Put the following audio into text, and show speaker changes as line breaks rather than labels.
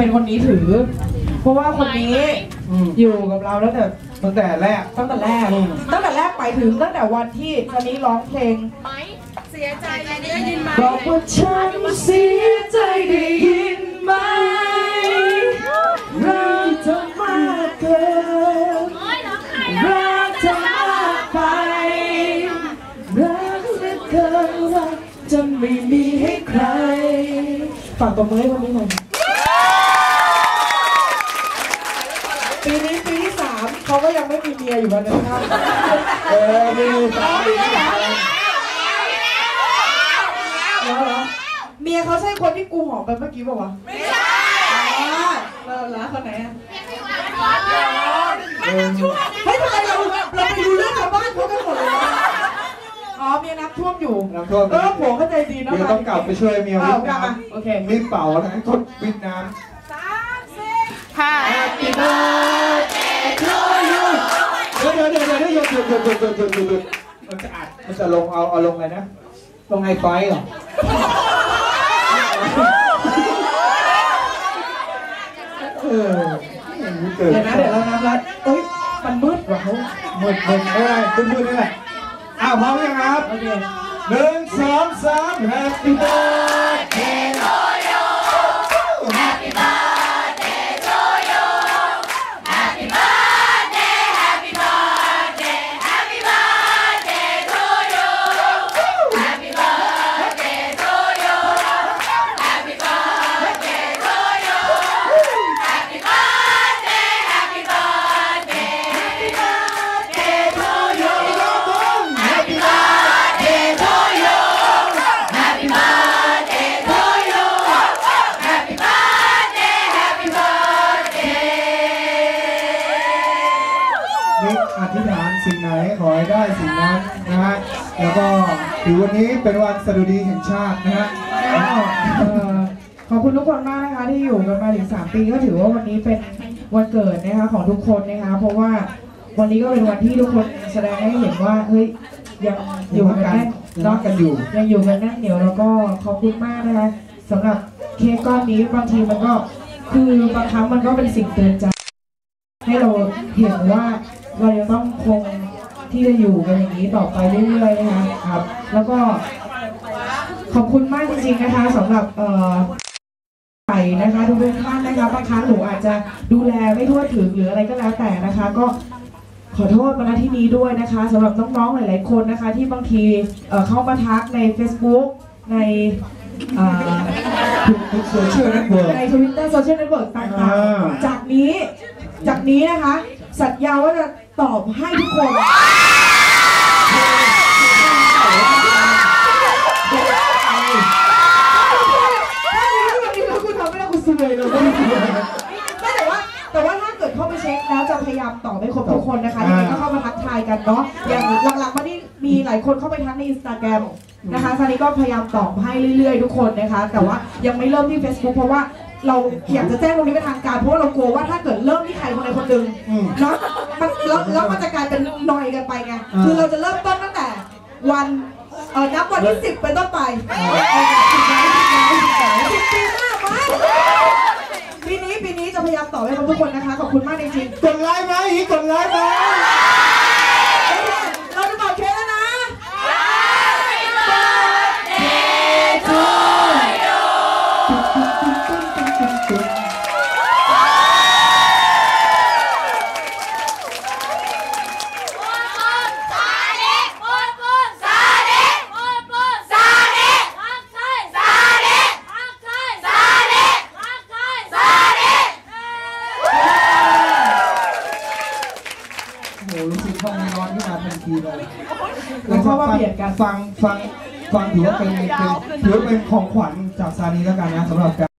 เป็นคนนี้ถือ เพราะว่าคนนี้
อืม
อยู่กับเราตั้งแต่
ตั้งแต่แรก
ตั้งแต่แรก
อืม
ตั้งแต่แรกไปถึงตั้งแต่วันที่คนนี้ร้องเพลง
เสียใจได้ยินไหม
บอกว่าฉันเสียใจได้ยินไหมรักเธอมากเกินรักเธอมากไปรักเหลือเกินรักจนไม่มีให้ใครฝากตัวมือให้วันนี้หน่อยปีนี้ปีที่สาม เขาก็ยังไม่มีเมียอยู่วันนั้นครับ
เออมีสามปีแล้ว
แล้วเหรอเมียเขาใช่คนที่กูหอมไปเมื่อกี้ป่าวะไม่ใช่เราละคนไหนอะ
เออ
เฮ้ยทำไมเราเราไปดูเรื่องชาวบ้านเขากันหมดเลยวะอ๋อเมียน้ำท่วมอยู่
น้ำท่วม
เออผัวเข้าใจดีนะ
เดี๋ยวต้องกลับไปช่วยเมีย
เอา
วิท
กลับ
น้
มาโอเคำ
มีดเป่านะทดวิทน้ำ
ค่ะ
Happy birthday to you
เดี๋ยวเดี๋ยวเดี๋ยวเยุดหยุดหยุดยุดหยุดหยุดยุดมันจะอัดมันจะลงเอาเอาลงเลยนะลงไอไฟเหรอเออ
เกิดนะเดี๋ยวเรานับละเอ้ยมันมืดว่ะเขา
มืดมืดเอ้ยมืดมืดนี่แหละอ้าวพร้อมยังครับหนึ่งสองสาม Happy Birthday อให้ได้สิ่งนั้นนะฮะแล้วก็ถือวันนี้เป็นวันสดุดีแห่งชาตินะฮะ
เอ่อขอบคุณทุกคนมากนะคะที่อยู่กันมาถึง 3 ปีก็ถือว่าวันนี้เป็นวันเกิดนะคะของทุกคนนะคะเพราะว่าวันนี้ก็เป็นวันที่ทุกคนแสดงให้เห็นว่าเฮ้ยยังอยู่กันแน่น
รั
เนาะ
กกันอยู่
ยังอยู่กันแน่นเหนียวแล้วก็ขอบคุณมากนะคะสำหรับเค้กก้อนนี้บางทีมันก็คือบางครั้งมันก็เป็นสิ่งเตือนใจให้เราเห็นว่าเรายังต้องคง ที่จะอยู่กันอย่างนี้ต่อไปเรื่อยๆนะคะครับ แล้วก็ขอบคุณมากจริงๆนะคะสำหรับเอ่อไก่นะคะทุกท่านนะคะบางครั้งหนูอาจจะดูแลไม่ทั่วถึงหรืออะไรก็แล้วแต่นะคะ ก็ขอโทษมาณที่นี้ด้วยนะคะสำหรับน้องๆหลายๆคนนะคะ ที่บางทีเอ่อเข้ามาทักใน Facebook ในเอ่อ
ทุกโซเชียลเน็ตเวิร์ก
ในทวิตเตอร์โซเชียลเน็ตเวิร์กต่าง
อ่า
ๆจากนี้ จากนี้นะคะ สัญญาว่าจะตอบให้ทุกคน แล้วคุณทำไม่ได้คุณซวยเลยไม่แต่ว่าแต่ว่าถ้าเกิดเข้าไปเช็คแล้วจะพยายามตอบให้ครบทุกคนนะคะยังไงก็เข้ามาทักทายกันเนาะอย่างหลังๆมานี่มีหลายคนเข้าไปทักในอินสตาแกรมนะคะซานี้ก็พยายามตอบให้เรื่อยๆ ทุกคนนะคะ แต่ว่ายังไม่เริ่มที่ Facebook เพราะว่าเราอยากจะแจ้งตรงนี้เป็นทางการเพราะว่าเรากลัวว่าถ้าเกิดเริ่มที่ใครคนใดคนหนึ่ง
อืม
เนาะมันแล้วแล้วมันจะกลายเป็นนอยกันไปไง
อ่า
คือเราจะเริ่มต้นตั้งแต่วันเออนับวันที่สิบเป็นต้นไปสิบปีหน้า มาปีนี้ปีนี้จะพยายามตอบให้ทุกคนนะคะ ขอบคุณมากจริงๆ
กดไลค์ไหมอีกกดไลค์ไหม
ๆเราจะบอกเคสแล้วนะ
โอ้โหรู้สึกห้องนี้ร้อนขึ้นมา ทันทีเลย
แล้วเพราะว่าเปลี่ยนกัน
ฟังฟังฟังถือว่าเป็นเป็นถือว่าเป็นของขวัญจากซานีแล้วกันนะสำหรับการ